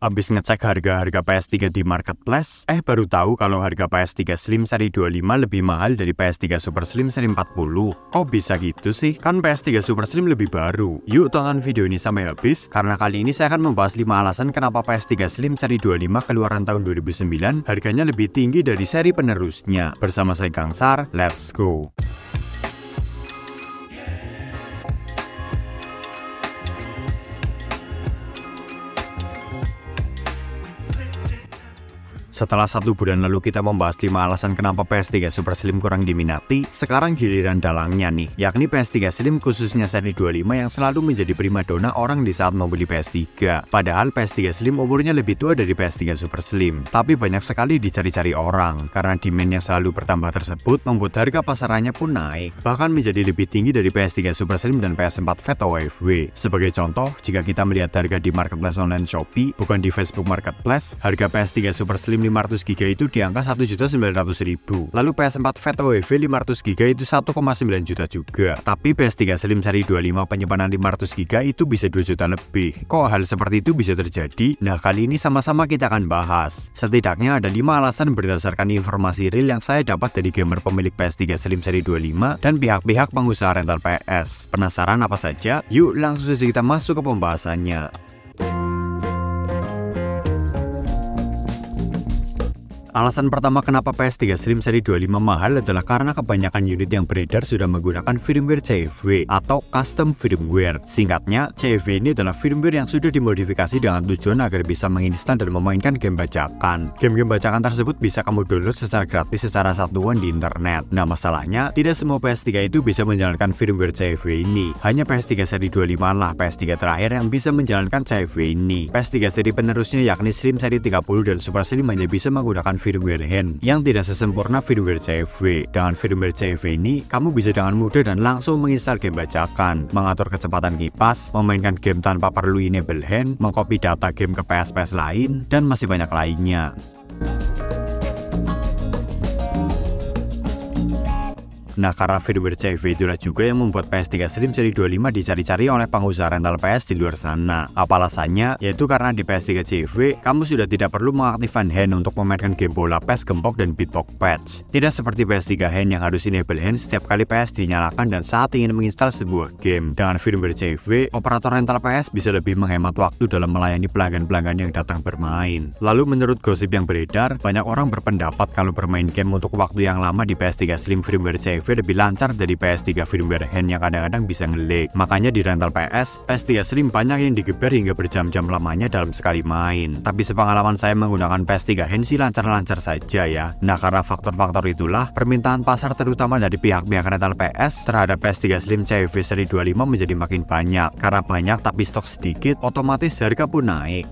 Abis ngecek harga-harga PS3 di marketplace, eh baru tahu kalau harga PS3 Slim seri 25 lebih mahal dari PS3 Super Slim seri 40. Kok bisa gitu sih? Kan PS3 Super Slim lebih baru. Yuk tonton video ini sampai habis, karena kali ini saya akan membahas 5 alasan kenapa PS3 Slim seri 25 keluaran tahun 2009 harganya lebih tinggi dari seri penerusnya. Bersama saya Gangsar, let's go! Setelah satu bulan lalu kita membahas 5 alasan kenapa PS3 Super Slim kurang diminati, sekarang giliran dalangnya nih, yakni PS3 Slim khususnya seri 25 yang selalu menjadi primadona orang di saat membeli PS3. Padahal PS3 Slim umurnya lebih tua dari PS3 Super Slim, tapi banyak sekali dicari-cari orang, karena demand yang selalu bertambah tersebut membuat harga pasarannya pun naik, bahkan menjadi lebih tinggi dari PS3 Super Slim dan PS4 Fat OFW. Sebagai contoh, jika kita melihat harga di marketplace online Shopee, bukan di Facebook Marketplace, harga PS3 Super Slim 500GB itu di angka 1.900.000. Lalu PS4 Fat OEV 500GB itu 1,9 juta juga. Tapi PS3 Slim seri 25 penyimpanan 500GB itu bisa 2 juta lebih. Kok hal seperti itu bisa terjadi? Nah, kali ini sama-sama kita akan bahas. Setidaknya ada 5 alasan berdasarkan informasi real yang saya dapat dari gamer pemilik PS3 Slim seri 25 dan pihak-pihak pengusaha rental PS. Penasaran apa saja? Yuk langsung saja kita masuk ke pembahasannya. Alasan pertama kenapa PS3 Slim seri 25 mahal adalah karena kebanyakan unit yang beredar sudah menggunakan firmware CFW atau custom firmware. Singkatnya, CFW ini adalah firmware yang sudah dimodifikasi dengan tujuan agar bisa menginstal dan memainkan game bajakan. Game-game bajakan tersebut bisa kamu download secara gratis secara satuan di internet. Nah, masalahnya tidak semua PS3 itu bisa menjalankan firmware CFW ini. Hanya PS3 seri 25 lah PS3 terakhir yang bisa menjalankan CFW ini. PS3 seri penerusnya yakni Slim seri 30 dan Super Slim hanya bisa menggunakan firmware hand yang tidak sesempurna firmware CFW. Dengan firmware CFW ini, kamu bisa dengan mudah dan langsung menginstal game bajakan, mengatur kecepatan kipas, memainkan game tanpa perlu enable hand, mengcopy data game ke PS-PS lain, dan masih banyak lainnya. Nah, karena firmware CFW itulah juga yang membuat PS3 Slim seri 25 dicari-cari oleh pengusaha rental PS di luar sana. Apa alasannya? Yaitu karena di PS3 CFW, kamu sudah tidak perlu mengaktifkan hand untuk memainkan game bola PES gempok dan beatbox patch. Tidak seperti PS3 hand yang harus enable hand setiap kali PS dinyalakan dan saat ingin menginstal sebuah game. Dengan firmware CFW, operator rental PS bisa lebih menghemat waktu dalam melayani pelanggan-pelanggan yang datang bermain. Lalu menurut gosip yang beredar, banyak orang berpendapat kalau bermain game untuk waktu yang lama di PS3 Slim firmware CFW lebih lancar dari PS3 firmware hand yang kadang-kadang bisa ngelag. Makanya di rental PS, PS3 Slim banyak yang digeber hingga berjam-jam lamanya dalam sekali main. Tapi sepengalaman saya menggunakan PS3 hand sih lancar-lancar saja ya. Nah karena faktor-faktor itulah, permintaan pasar terutama dari pihak-pihak rental PS terhadap PS3 Slim CFV seri 25 menjadi makin banyak. Karena banyak tapi stok sedikit, otomatis harga pun naik.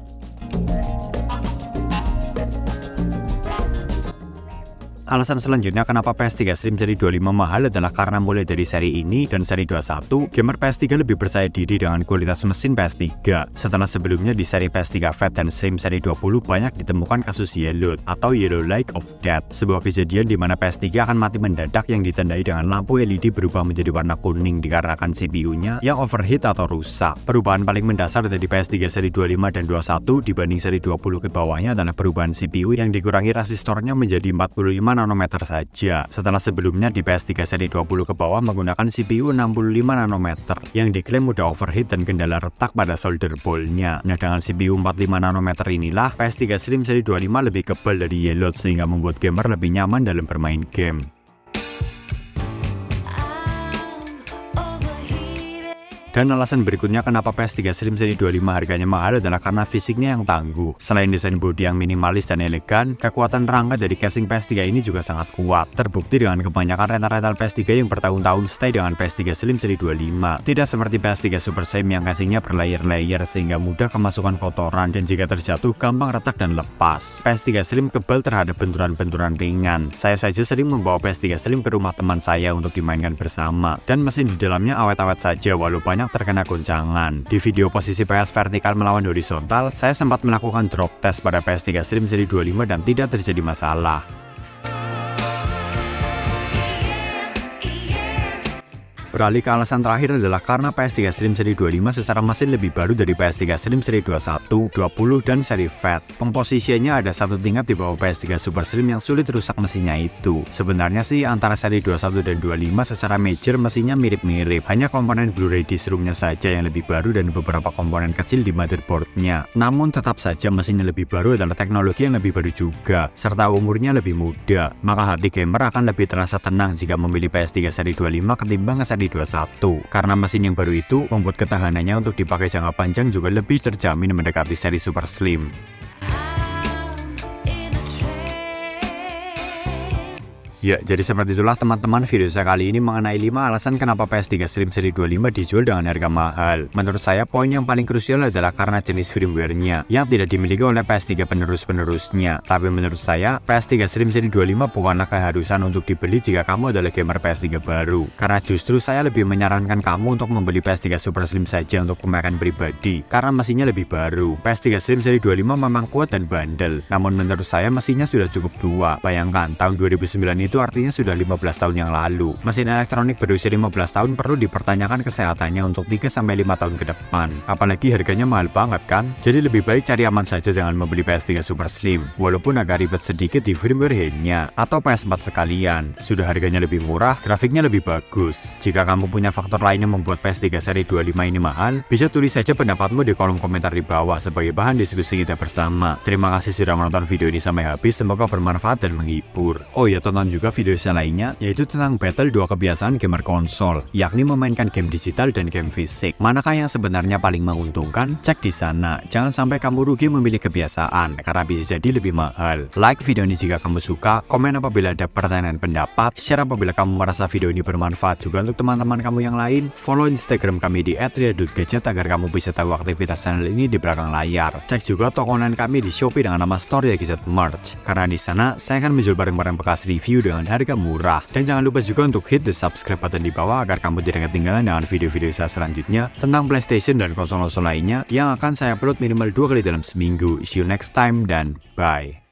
Alasan selanjutnya kenapa PS3 Slim seri 25 mahal adalah karena mulai dari seri ini dan seri 21, gamer PS3 lebih percaya diri dengan kualitas mesin PS3. Setelah sebelumnya di seri PS3 Fat dan Slim seri 20 banyak ditemukan kasus yellow atau yellow light of death, sebuah kejadian di mana PS3 akan mati mendadak yang ditandai dengan lampu LED berubah menjadi warna kuning dikarenakan CPU-nya yang overheat atau rusak. Perubahan paling mendasar dari PS3 seri 25 dan 21 dibanding seri 20 ke bawahnya adalah perubahan CPU yang dikurangi resistornya menjadi 45 nanometer saja. Setelah sebelumnya di PS3 seri 20 ke bawah menggunakan CPU 65 nanometer yang diklaim mudah overheat dan kendala retak pada solder ball-nya. Nah dengan CPU 45 nanometer inilah PS3 Slim seri 25 lebih kebal dari yellow sehingga membuat gamer lebih nyaman dalam bermain game. Dan alasan berikutnya kenapa PS3 Slim seri 25 harganya mahal adalah karena fisiknya yang tangguh. Selain desain bodi yang minimalis dan elegan, kekuatan rangka dari casing PS3 ini juga sangat kuat. Terbukti dengan kebanyakan rental-rental PS3 yang bertahun-tahun stay dengan PS3 Slim seri 25. Tidak seperti PS3 Super Slim yang casingnya berlayer-layer sehingga mudah kemasukan kotoran dan jika terjatuh gampang retak dan lepas. PS3 Slim kebal terhadap benturan-benturan ringan. Saya saja sering membawa PS3 Slim ke rumah teman saya untuk dimainkan bersama. Dan mesin di dalamnya awet-awet saja walau banyak terkena goncangan. Di video posisi PS vertikal melawan horizontal, saya sempat melakukan drop test pada PS3 Slim seri 25 dan tidak terjadi masalah. Beralih ke alasan terakhir adalah karena PS3 Slim seri 25 secara mesin lebih baru dari PS3 Slim seri 21, 20, dan seri Fat. Komposisinya ada satu tingkat di bawah PS3 Super Slim yang sulit rusak mesinnya itu. Sebenarnya sih antara seri 21 dan 25 secara major mesinnya mirip-mirip, hanya komponen Blu-ray disc room-nya saja yang lebih baru dan beberapa komponen kecil di motherboardnya. Namun tetap saja mesinnya lebih baru adalah teknologi yang lebih baru juga, serta umurnya lebih muda. Maka hati gamer akan lebih terasa tenang jika memilih PS3 seri 25 ketimbang seri 21. Karena mesin yang baru itu membuat ketahanannya untuk dipakai jangka panjang juga lebih terjamin mendekati seri Super Slim. Ya, jadi seperti itulah teman-teman video saya kali ini mengenai 5 alasan kenapa PS3 Slim seri 25 dijual dengan harga mahal. Menurut saya poin yang paling krusial adalah karena jenis firmware-nya yang tidak dimiliki oleh PS3 penerus-penerusnya. Tapi menurut saya, PS3 Slim seri 25 bukanlah keharusan untuk dibeli jika kamu adalah gamer PS3 baru. Karena justru saya lebih menyarankan kamu untuk membeli PS3 Super Slim saja untuk pemakaian pribadi, karena mesinnya lebih baru. PS3 Slim seri 25 memang kuat dan bandel, namun menurut saya mesinnya sudah cukup tua. Bayangkan, tahun 2009 itu artinya sudah 15 tahun yang lalu. Mesin elektronik berusia 15 tahun perlu dipertanyakan kesehatannya untuk 3-5 tahun ke depan. Apalagi harganya mahal banget kan? Jadi lebih baik cari aman saja jangan membeli PS3 Super Slim, walaupun agak ribet sedikit di firmware handnya, atau PS4 sekalian. Sudah harganya lebih murah, grafiknya lebih bagus. Jika kamu punya faktor lain yang membuat PS3 seri 25 ini mahal, bisa tulis saja pendapatmu di kolom komentar di bawah sebagai bahan diskusi kita bersama. Terima kasih sudah menonton video ini sampai habis, semoga bermanfaat dan menghibur. Oh ya, tonton juga juga video saya lainnya, yaitu tentang battle dua kebiasaan gamer konsol, yakni memainkan game digital dan game fisik. Manakah yang sebenarnya paling menguntungkan? Cek di sana. Jangan sampai kamu rugi memilih kebiasaan, karena bisa jadi lebih mahal. Like video ini jika kamu suka, komen apabila ada pertanyaan pendapat, share apabila kamu merasa video ini bermanfaat juga untuk teman-teman kamu yang lain, follow Instagram kami di @ria.gadget agar kamu bisa tahu aktivitas channel ini di belakang layar. Cek juga toko online kami di Shopee dengan nama Store Gadget Merch, karena di sana saya akan menjual barang-barang bekas review dengan harga murah. Dan jangan lupa juga untuk hit the subscribe button di bawah agar kamu tidak ketinggalan dengan video-video saya selanjutnya tentang PlayStation dan konsol-konsol lainnya yang akan saya upload minimal dua kali dalam seminggu. See you next time dan bye.